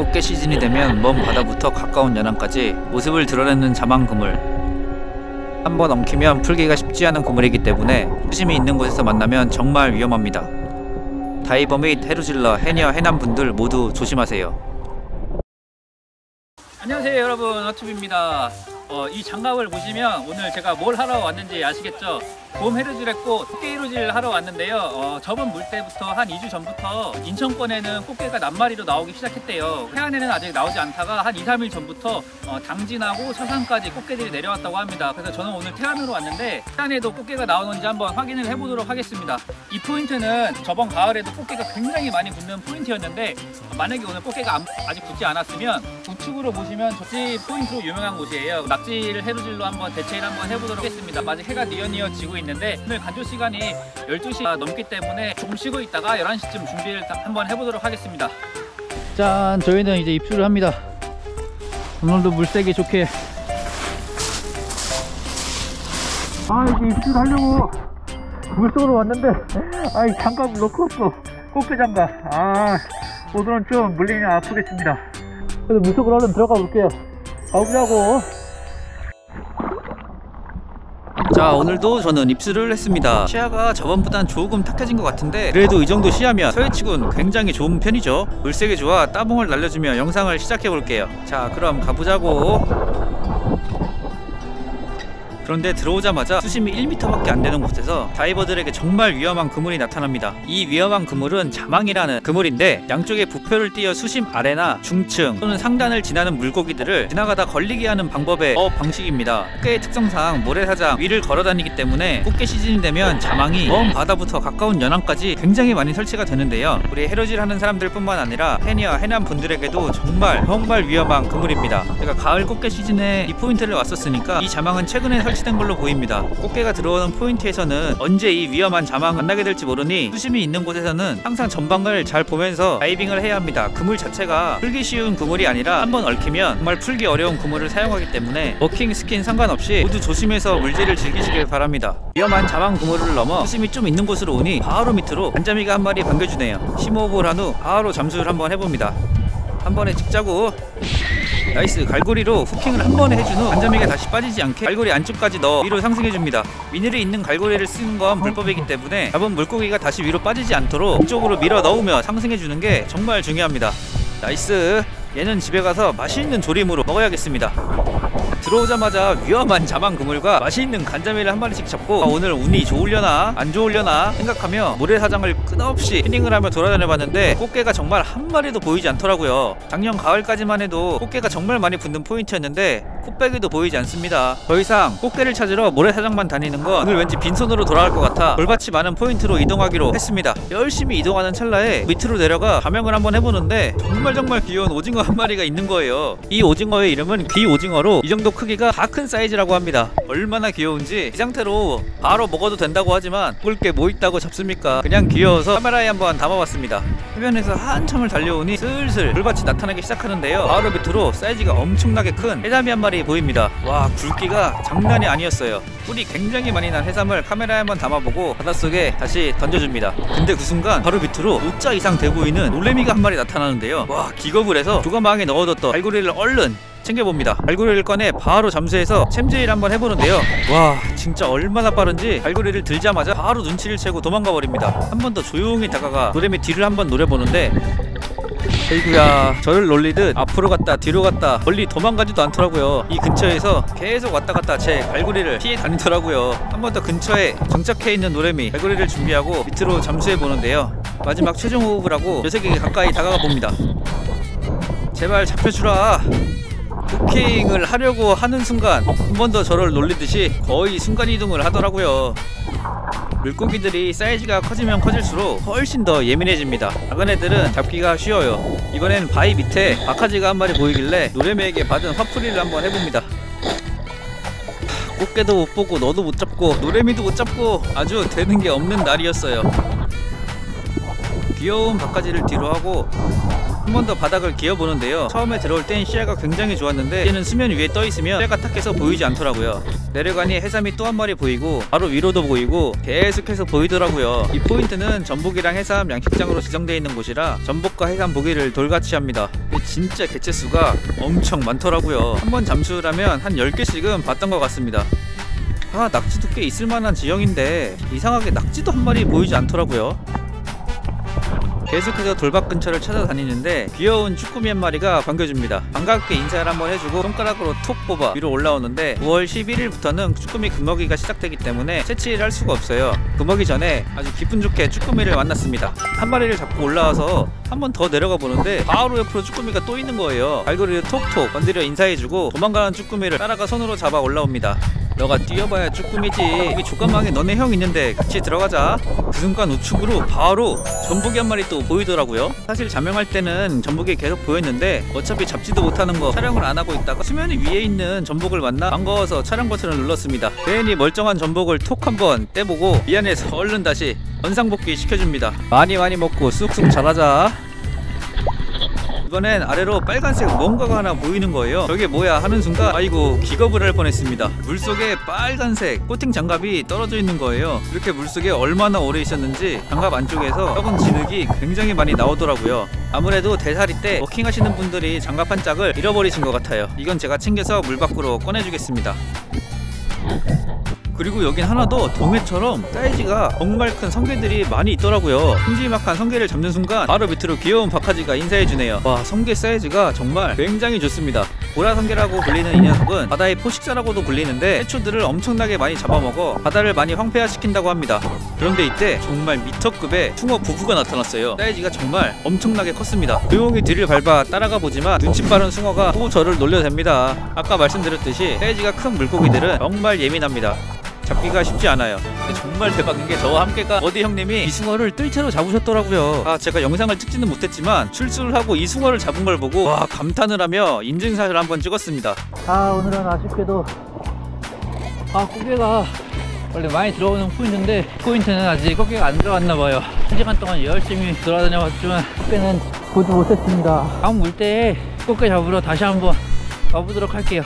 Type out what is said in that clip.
꽃게 시즌이 되면 먼 바다부터 가까운 연안까지 모습을 드러내는 자망 그물. 한번 엉키면 풀기가 쉽지 않은 그물이기 때문에 수심이 있는 곳에서 만나면 정말 위험합니다. 다이버 및 해루질러, 해녀, 해남 분들 모두 조심하세요. 안녕하세요 여러분 어투비입니다 어, 이 장갑을 보시면 오늘 제가 뭘 하러 왔는지 아시겠죠? 봄 해루질 했고 꽃게 해루질 하러 왔는데요 어, 저번 물 때부터 한 2주 전부터 인천권에는 꽃게가 낱마리로 나오기 시작했대요 해안에는 아직 나오지 않다가 한 2, 3일 전부터 어, 당진하고 서산까지 꽃게들이 내려왔다고 합니다 그래서 저는 오늘 태안으로 왔는데 태안에도 꽃게가 나오는지 한번 확인을 해보도록 하겠습니다 이 포인트는 저번 가을에도 꽃게가 굉장히 많이 붙는 포인트였는데 만약에 오늘 꽃게가 안- 아직 붙지 않았으면 우측으로 보시면 저지 포인트로 유명한 곳이에요. 낙지를 해루질로 한번 대체를 한번 해보도록 하겠습니다. 아직 해가 니어니어 지고 있는데 오늘 간조 시간이 12시가 넘기 때문에 조금 쉬고 있다가 11시쯤 준비를 다- 한번 해보도록 하겠습니다. 짠! 저희는 이제 입수를 합니다. 오늘도 물세기 좋게 아 이제 입수를 하려고 물속으로 왔는데 아이 장갑을 놓고 왔어 꽃게 장갑 아 오늘은 좀 물리면 아프겠습니다 그래도 물속으로 얼른 들어가 볼게요 가보자고 자 오늘도 저는 입수를 했습니다. 시야가 저번보단 조금 탁해진 것 같은데 그래도 이 정도 시야면 서해치곤 굉장히 좋은 편이죠. 물색이 좋아 따봉을 날려주며 영상을 시작해 볼게요. 자 그럼 가보자고 그런데 들어오자마자 수심이 1m밖에 안 되는 곳에서 다이버들에게 정말 위험한 그물이 나타납니다. 이 위험한 그물은 자망이라는 그물인데 양쪽에 부표를 띄어 수심 아래나 중층 또는 상단을 지나는 물고기들을 지나가다 걸리게 하는 방법의 어업 방식입니다. 꽃게의 특성상 모래사장 위를 걸어다니기 때문에 꽃게 시즌이 되면 자망이 먼 바다부터 가까운 연안까지 굉장히 많이 설치가 되는데요. 우리 해루질 하는 사람들뿐만 아니라 해녀, 해남 분들에게도 정말 정말 위험한 그물입니다. 제가 가을 꽃게 시즌에 이 포인트를 왔었으니까 이 자망은 최근에 설치 된 걸로 보입니다. 꽃게가 들어오는 포인트에서는 언제 이 위험한 자망 만나게 될지 모르니 수심이 있는 곳에서는 항상 전방을 잘 보면서 다이빙을 해야 합니다. 그물 자체가 풀기 쉬운 그물이 아니라 한번 얽히면 정말 풀기 어려운 그물을 사용하기 때문에 walking skin 상관없이 모두 조심해서 물질을 즐기시길 바랍니다. 위험한 자망 그물을 넘어 수심이 좀 있는 곳으로 오니 바로 밑으로 간자미가 한 마리 반겨주네요. 심호흡을 한 후 바로 잠수를 한번 해봅니다. 한 번에 찍자고 nice. 갈고리로 hooking을 한 번에 해준 후 간자미가 다시 빠지지 않게 갈고리 안쪽까지 넣어 위로 상승해줍니다. 미늘이 있는 갈고리를 쓰는 건 불법이기 때문에 잡은 물고기가 다시 위로 빠지지 않도록 쪽으로 밀어 넣으며 상승해주는 게 정말 중요합니다. nice. 얘는 집에 가서 맛있는 조림으로 먹어야겠습니다 들어오자마자 위험한 자망 그물과 맛있는 간자미를 한 마리씩 잡고 아, 오늘 운이 좋으려나 안 좋으려나 생각하며 모래사장을 끝없이 finning을 하며 돌아다녀봤는데 꽃게가 정말 한 마리도 보이지 않더라고요. 작년 가을까지만 해도 꽃게가 정말 많이 붙는 포인트였는데 코빼기도 보이지 않습니다. 더 이상 꽃게를 찾으러 모래사장만 다니는 건 오늘 왠지 빈손으로 돌아갈 것 같아 돌밭이 많은 포인트로 이동하기로 했습니다. 열심히 이동하는 찰나에 밑으로 내려가 잠영을 한번 해보는데 정말 정말 귀여운 오징어 한 마리가 있는 거예요. 이 오징어의 이름은 귀 오징어로 이 정도 크기가 다 큰 사이즈라고 합니다. 얼마나 귀여운지 이 상태로 바로 먹어도 된다고 하지만 먹을 게 뭐 있다고 잡습니까? 그냥 귀여워서 카메라에 한번 담아봤습니다. 해변에서 한참을 달려오니 슬슬 물밭이 나타나기 시작하는데요. 바로 밑으로 사이즈가 엄청나게 큰 해삼이 한 마리 보입니다. 와 굵기가 장난이 아니었어요. 뿔이 굉장히 많이 난 해삼을 카메라에 한번 담아보고 바닷속에 다시 던져줍니다. 근데 그 순간 바로 밑으로 5자 이상 돼 보이는 놀래미가 한 마리 나타나는데요. 와 기겁을 해서 조가망에 넣어뒀던 갈고리를 얼른 챙겨봅니다. 갈고리를 꺼내 바로 잠수해서 챔질을 한번 해보는데요. 와 진짜 얼마나 빠른지 갈고리를 들자마자 바로 눈치를 채고 도망가 버립니다. 한 번 더 조용히 다가가 노래미 뒤를 한번 노려보는데 에이구야 저를 놀리듯 앞으로 갔다 뒤로 갔다 멀리 도망가지도 않더라고요 이 근처에서 계속 왔다 갔다 제 갈고리를 피해 다니더라고요 한 번 더 근처에 정착해 있는 노래미 갈고리를 준비하고 밑으로 잠수해 보는데요 마지막 최종 호흡을 하고 녀석에게 가까이 다가가 봅니다 제발 잡혀주라 부킹을 하려고 하는 순간 한 번 더 저를 놀리듯이 거의 순간이동을 하더라고요. 물고기들이 사이즈가 커지면 커질수록 훨씬 더 예민해집니다. 작은 애들은 잡기가 쉬워요. 이번엔 바위 밑에 바카지가 한 마리 보이길래 노래매에게 받은 화풀이를 한번 해봅니다. 하, 꽃게도 못 보고 너도 못 잡고 노래미도 못 잡고 아주 되는 게 없는 날이었어요. 귀여운 바카지를 뒤로 하고 한한번 더 바닥을 기어보는데요. 처음에 들어올 땐 시야가 굉장히 좋았는데 이제는 수면 위에 떠 있으면 때가 탁해서 보이지 않더라고요. 내려가니 해삼이 또 한 마리 보이고 바로 위로도 보이고 계속해서 보이더라고요. 이 포인트는 전복이랑 해삼 양식장으로 지정되어 있는 곳이라 전복과 해삼 보기를 돌같이 합니다. 진짜 개체수가 엄청 많더라고요. 한 번 잠수를 하면 한 10개씩은 봤던 것 같습니다. 아 낙지도 꽤 있을만한 지형인데 이상하게 낙지도 한 마리 보이지 않더라고요 계속해서 돌박 근처를 찾아다니는데 귀여운 쭈꾸미 한 마리가 반겨줍니다. 반갑게 인사를 한번 해주고 손가락으로 톡 뽑아 위로 올라오는데 9월 11일부터는 쭈꾸미 금먹이가 시작되기 때문에 채취를 할 수가 없어요. 금먹이 전에 아주 기분 좋게 쭈꾸미를 만났습니다. 한 마리를 잡고 올라와서 한 번 더 내려가 보는데 바로 옆으로 쭈꾸미가 또 있는 거예요. 발걸이를 톡톡 건드려 인사해주고 도망가는 쭈꾸미를 따라가 손으로 잡아 올라옵니다. 너가 뛰어봐야 쭈꾸미지. 여기 조그맣게 너네 형 있는데 같이 들어가자. 그 순간 우측으로 바로 전복이 한 마리 또 보이더라고요. 사실 잠영할 때는 전복이 계속 보였는데 어차피 잡지도 못하는 거 촬영을 안 하고 있다가 수면 위에 있는 전복을 만나 반가워서 촬영 버튼을 눌렀습니다. 괜히 멀쩡한 전복을 톡 한번 떼보고 미안해서 얼른 다시 원상복귀 시켜줍니다. 많이 많이 먹고 쑥쑥 자라자 이번엔 아래로 빨간색 뭔가가 하나 보이는 거예요. 저게 뭐야 하는 순간 아이고 기겁을 할 뻔했습니다. 물속에 빨간색 코팅 장갑이 떨어져 있는 거예요. 이렇게 물속에 얼마나 오래 있었는지 장갑 안쪽에서 썩은 진흙이 굉장히 많이 나오더라고요. 아무래도 대사리 때 walking 하시는 분들이 장갑 한 짝을 잃어버리신 것 같아요. 이건 제가 챙겨서 물 밖으로 꺼내주겠습니다. 그리고 여긴 하나 더 동해처럼 사이즈가 정말 큰 성게들이 많이 있더라고요. 큼지막한 성게를 잡는 순간 바로 밑으로 귀여운 박하지가 인사해주네요. 와 성게 사이즈가 정말 굉장히 좋습니다. 보라 성게라고 불리는 이 녀석은 바다의 포식자라고도 불리는데 해초들을 엄청나게 많이 잡아먹어 바다를 많이 황폐화시킨다고 합니다. 그런데 이때 정말 미터급의 숭어 부부가 나타났어요. 사이즈가 정말 엄청나게 컸습니다. 조용히 뒤를 밟아 따라가 보지만 눈치 빠른 숭어가 또 저를 놀려댑니다. 아까 말씀드렸듯이 사이즈가 큰 물고기들은 정말 예민합니다 잡기가 쉽지 않아요. 정말 대박인 게 저와 함께가 어디 형님이 이 숭어를 뜰채로 잡으셨더라고요. 아 제가 영상을 찍지는 못했지만 출수를 하고 이 숭어를 잡은 걸 보고 와 감탄을 하며 인증샷을 한번 찍었습니다. 아 오늘은 아쉽게도 아 고개가 원래 많이 들어오는 포인트인데 포인트는 아직 고개가 안 들어왔나 봐요 한 시간 동안 열심히 돌아다녀 봤지만 고개는 보지 못했습니다 다음 물때에 고개 잡으러 다시 한번 가보도록 할게요